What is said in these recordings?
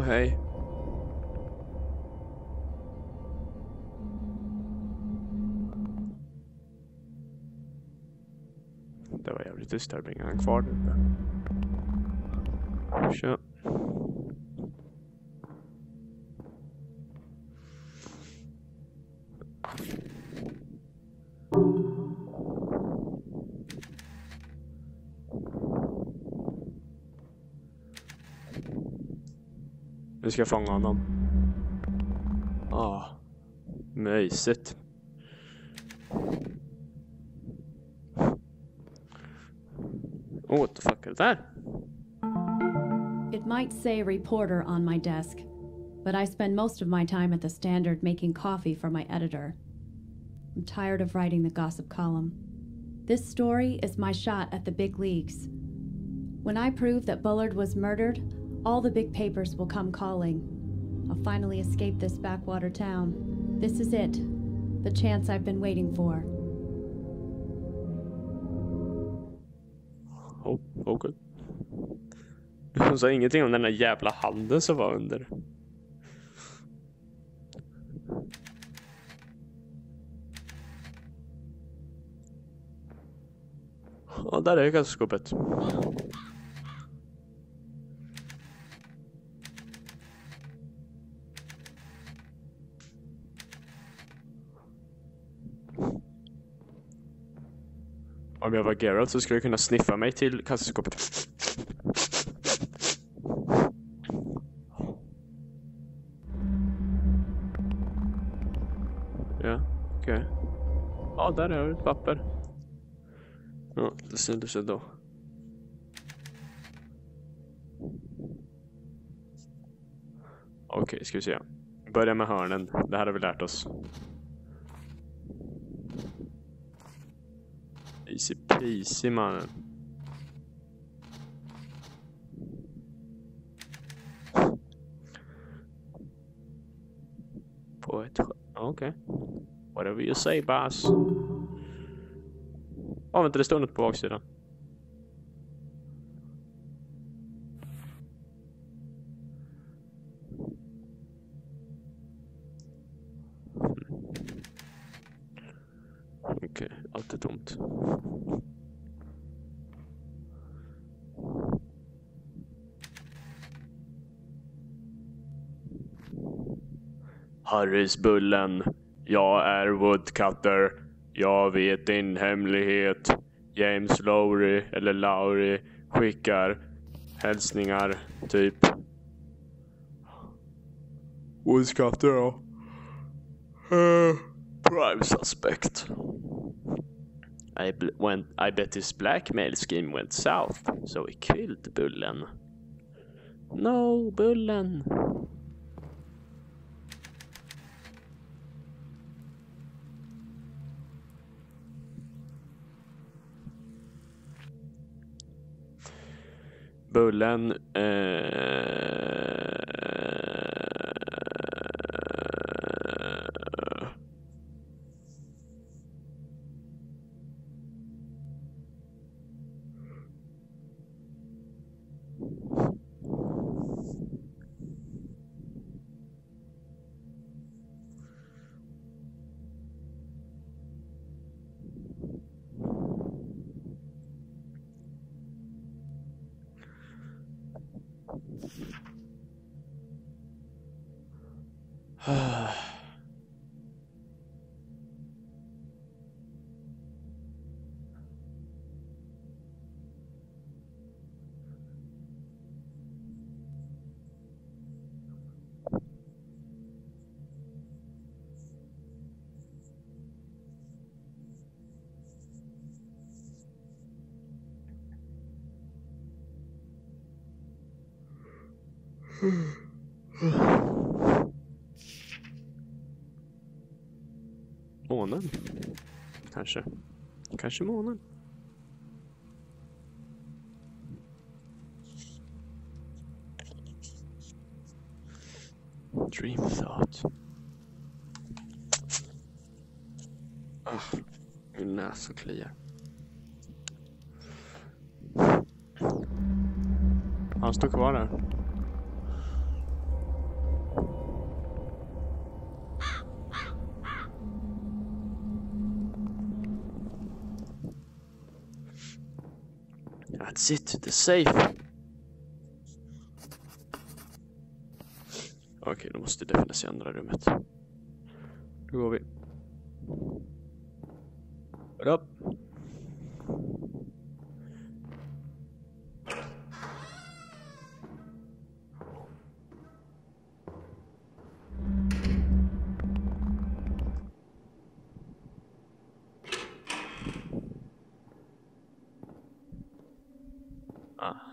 hej. Det var jävligt disturbing. Han kvar uppe? Ska fånga honom. Ah, mysigt. Oh, what the fuck är det där? It might say reporter on my desk, but I spend most of my time at the Standard making coffee for my editor. I'm tired of writing the gossip column. This story is my shot at the big leagues. When I prove that Bullard was murdered, all the big papers will come calling. I'll finally escape this backwater town. This is it. The chance I've been waiting for. Oh, oh okej. Hon sa ingenting om den där jävla handen som var under. Ja, där är kassaskåpet. Jag var Geralt så skulle jag kunna sniffa mig till kassaskåpet. Ja, okej. Ja, där är ett papper. Ja, det syntes det då. Okej, ska vi se. Börja med hörnen. Det här har vi lärt oss. Ett skö- Okej. Whatever you say boss. Åh vänta, det står något på baksidan. Okej, allt är tomt. Harrisbullen. Jag är Woodcutter. Jag vet din hemlighet. James Lowry, eller Lowry, skickar hälsningar, typ. Woodcutter då? Uh, prime suspect. I, went, I bet his blackmail scheme went south, so he killed Bullen. No, Bullen. Bullen. Eh, Hmm. Månen? Kanske. Kanske månen. Dream thought. Ah, min näsa kliar. Han står kvar där. Exit it, the safe. Okej, då måste det finnas i andra rummet. Då går vi. What up?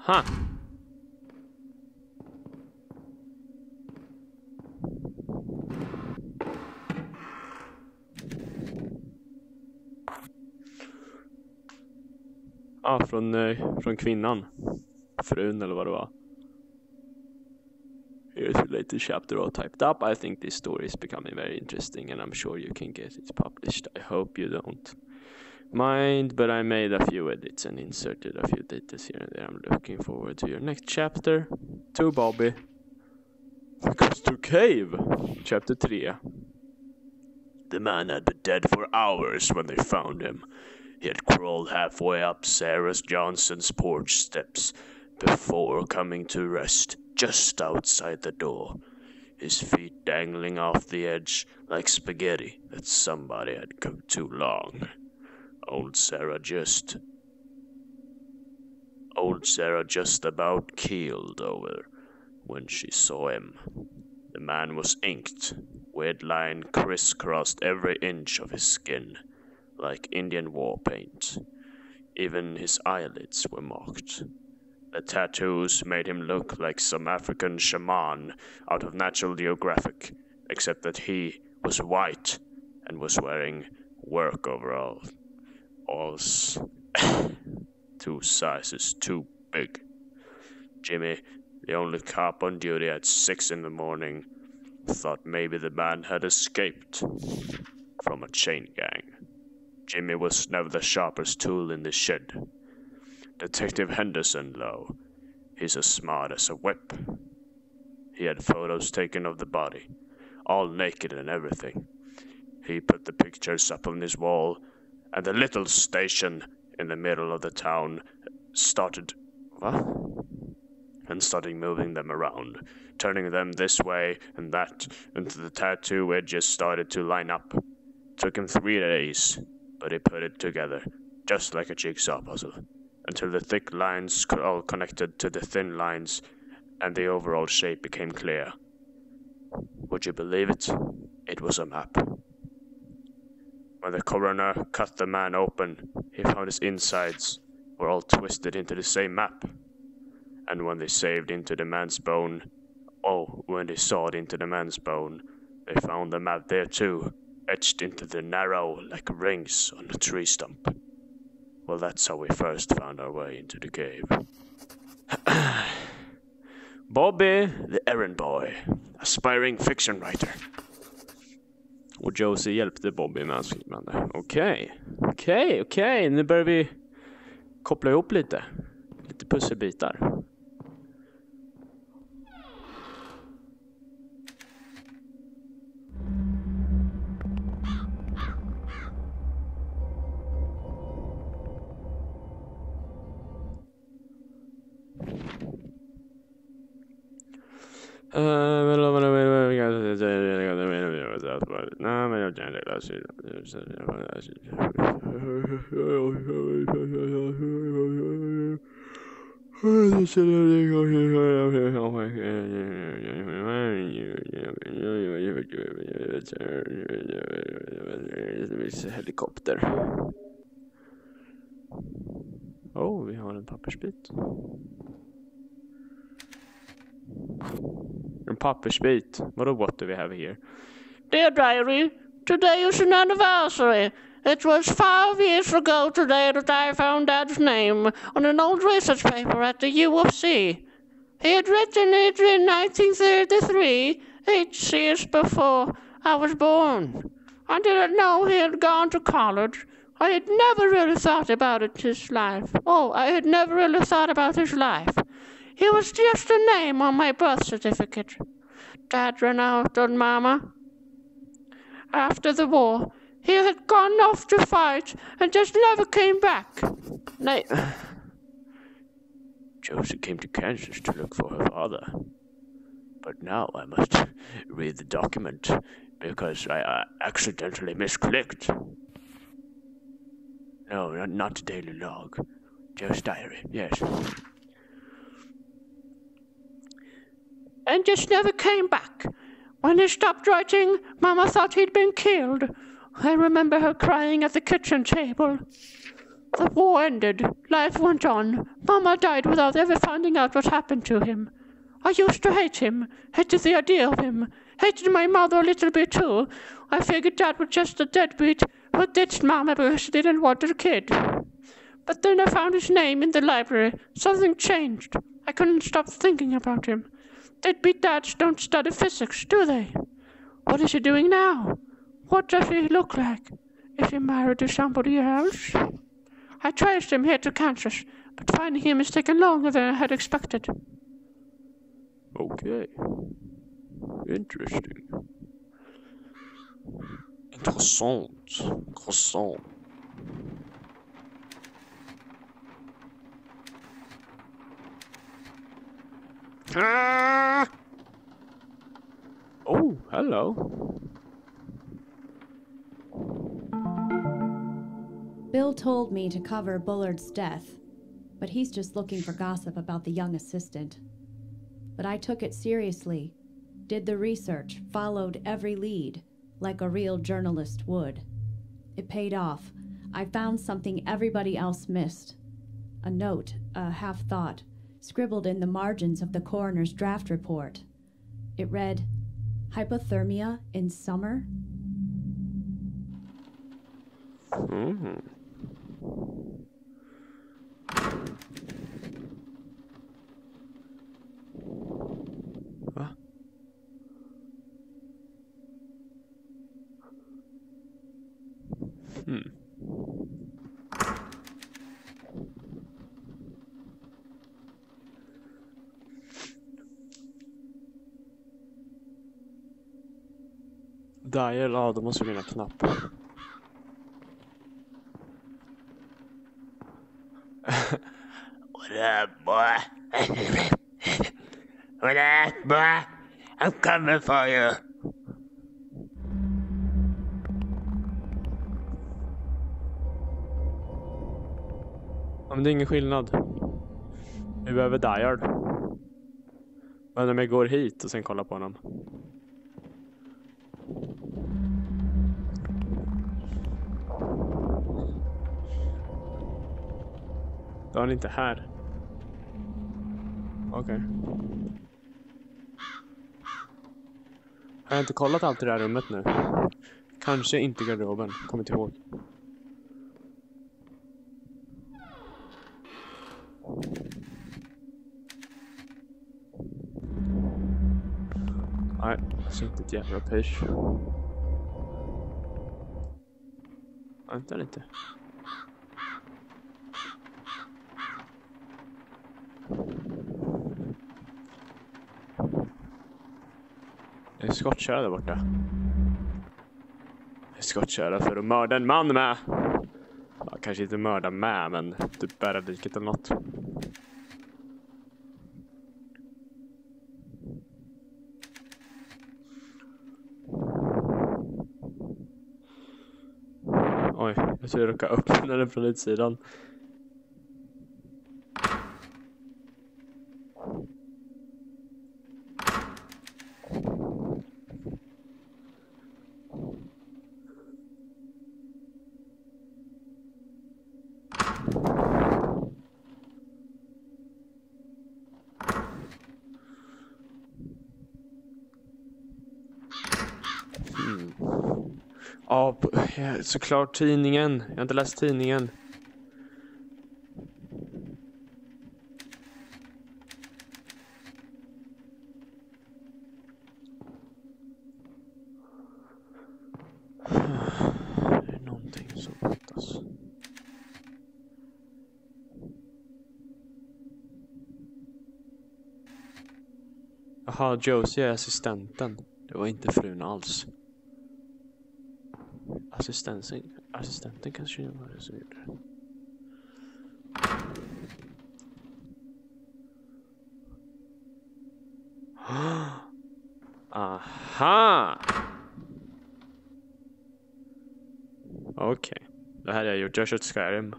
Ja, ah, från, eh, från kvinnan. Frun eller vad det var. Here's the latest chapter all typed up. I think this story is becoming very interesting and I'm sure you can get it published. I hope you don't mind, but I made a few edits and inserted a few details here and there. I'm looking forward to your next chapter. To Bobby. Goes to cave. Chapter 3. The man had been dead for hours when they found him. He had crawled halfway up Sarah Johnson's porch steps before coming to rest just outside the door, his feet dangling off the edge like spaghetti that somebody had cooked too long. Old Sarah just. Old Sarah just about keeled over when she saw him. The man was inked, weird line crisscrossed every inch of his skin like Indian war paint. Even his eyelids were marked. The tattoos made him look like some African shaman out of Natural Geographic, except that he was white and was wearing work overalls. Alls two sizes too big. Jimmy, the only cop on duty at six in the morning, thought maybe the man had escaped from a chain gang. Jimmy was never the sharpest tool in the shed. Detective Henderson, though, he's as smart as a whip. He had photos taken of the body, all naked and everything. He put the pictures up on his wall, and the little station in the middle of the town started. What? And started moving them around, turning them this way and that until the tattoo edges started to line up. Took him three days, but he put it together, just like a jigsaw puzzle, until the thick lines all connected to the thin lines and the overall shape became clear. Would you believe it? It was a map. When the coroner cut the man open, he found his insides were all twisted into the same map. And when they saved into the man's bone, oh, when they sawed into the man's bone, they found the map there too, etched into the narrow like rings on a tree stump. Well, that's how we first found our way into the cave. Bobby, the errand boy, aspiring fiction writer. Och Josie hjälpte Bobby med hans filmande. Okej, okay. okej, okay, okej. Okay. Nu börjar vi koppla ihop lite. Lite pusselbitar. Helikopter. Oh, vi har en pappersbit. En pappersbit. Vadå what do we have here? Dear diary, today is an anniversary. It was five years ago today that I found Dad's name on an old research paper at the U of C. He had written it in 1933, eight years before I was born. I didn't know he had gone to college. I had never really thought about it his life. Oh, I had never really thought about his life. He was just a name on my birth certificate. Dad ran out on Mama. After the war, he had gone off to fight and just never came back. Nej. Josie came to Kansas to look for her father. But now I must read the document because I uh, accidentally misclicked. No, not, not the daily log. Joe's diary, yes. And just never came back. When he stopped writing, Mama thought he'd been killed. I remember her crying at the kitchen table. The war ended. Life went on. Mama died without ever finding out what happened to him. I used to hate him, hated the idea of him, hated my mother a little bit too. I figured Dad was just a deadbeat who ditched Mama because she didn't want a kid. But then I found his name in the library. Something changed. I couldn't stop thinking about him. Deadbeat dads don't study physics, do they? What is he doing now? What does he look like? Is he married to somebody else? I traced him here to Kansas, but finding him has taken longer than I had expected. Okay. Interesting. Interessant. Croissant. Oh, hello. Bill told me to cover Bullard's death, but he's just looking for gossip about the young assistant. But I took it seriously, did the research, followed every lead, like a real journalist would. It paid off. I found something everybody else missed a note, a half thought, scribbled in the margins of the coroner's draft report. It read, Hypothermia in summer? Mm. Dial, ja då måste vi vinna knapp. What up, boy? what up, boy? I'm coming for you. Ja, men det är ingen skillnad. Vi behöver dial. Men om jag går hit och sen kollar på honom. Då är han inte här. Okej. Har jag inte kollat allt i det här rummet nu? Kanske inte garderoben, kommer inte ihåg. Nej, alltså inte ett jävla page. Vänta lite. Det är skottkärra där borta. Det är skottkärra för att mörda en man med. Ja, kanske inte mörda med, men typ bära liket eller något. Oj, jag tror jag råkade öppna den från utsidan. Ja, ja, såklart tidningen. Jag har inte läst tidningen. Det någonting som. Jaha, Josie är assistenten. Det var inte frun alls. asistenten kanske var det som gjorde det. Aha! Okay. Det här jag gjort. Jag Skyrim.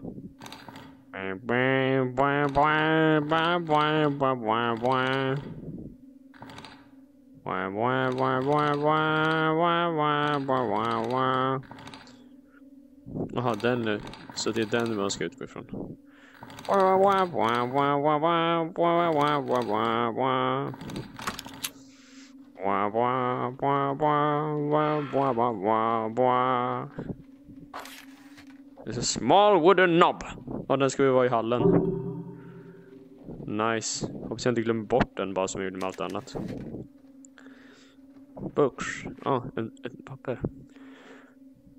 Jaha, den nu. Så det är den man ska utgå ifrån. It's a small wooden knob. Och den ska vi vara i hallen. Nice. Hoppas jag inte glömmer bort den bara som jag gjorde med allt annat. Books. Oh, en, ett papper.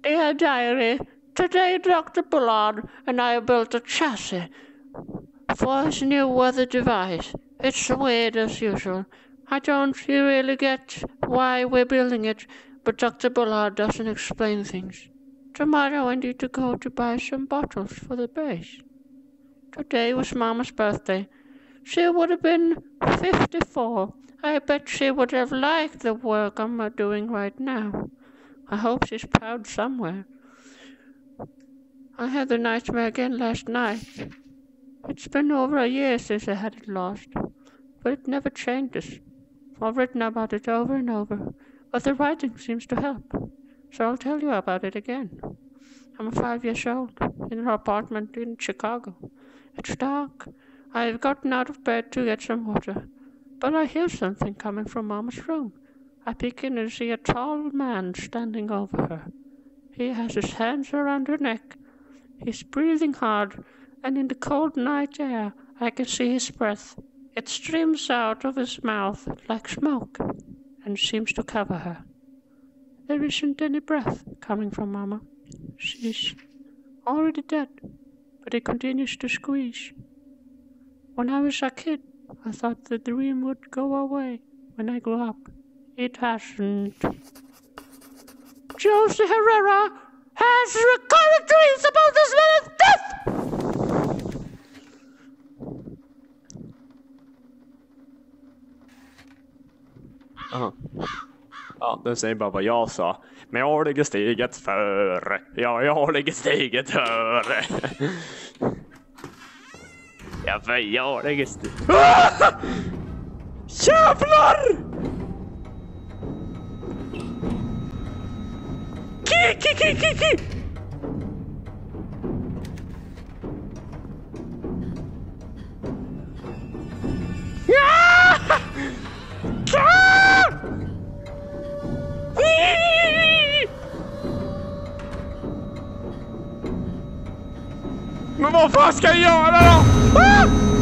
Dear diary, today Dr. Bullard and I built a chassis for his new weather device. It's weird as usual. I don't really get why we're building it, but Dr. Bullard doesn't explain things. Tomorrow I need to go to buy some bottles for the base. Today was Mama's birthday. She would have been 54. I bet she would have liked the work I'm doing right now. I hope she's proud somewhere. I had the nightmare again last night. It's been over a year since I had it lost, but it never changes. I've written about it over and over, but the writing seems to help so I'll tell you about it again. I'm five years old in an apartment in Chicago. It's dark. I've gotten out of bed to get some water, but I hear something coming from Mama's room. I peek in and see a tall man standing over her. He has his hands around her neck. He's breathing hard, and in the cold night air I can see his breath. It streams out of his mouth like smoke and seems to cover her. There isn't any breath coming from Mama. She's already dead, but it continues to squeeze. When I was a kid, I thought the dream would go away when I grew up. It hasn't. Josie Herrera has recurrent dreams about this man's death! Uh-huh. Ja, den säger bara vad jag sa. Men jag ligger steget före. Ja, jag ligger steget före. Ja, för jag ligger steget... Ah! Jävlar! Ki, ki, ki, ki, ki! Ah! Ah! Men vad fan ska jag göra då? Ah!